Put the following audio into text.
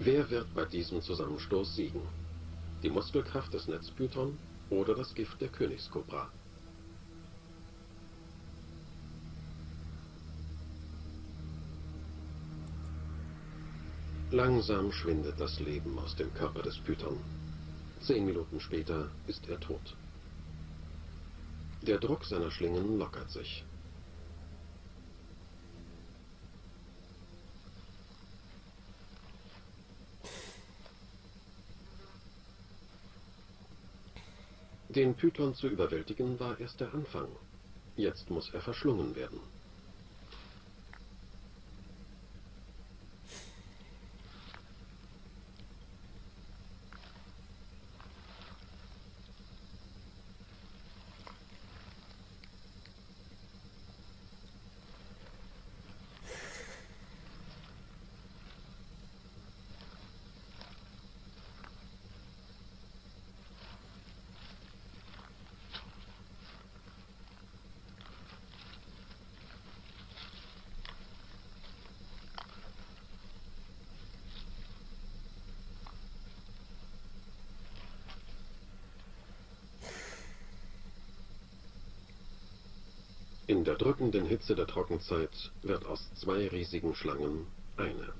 Wer wird bei diesem Zusammenstoß siegen? Die Muskelkraft des Netzpython oder das Gift der Königskobra? Langsam schwindet das Leben aus dem Körper des Python. Zehn Minuten später ist er tot. Der Druck seiner Schlingen lockert sich. Den Python zu überwältigen war erst der Anfang. Jetzt muss er verschlungen werden. In der drückenden Hitze der Trockenzeit wird aus zwei riesigen Schlangen eine.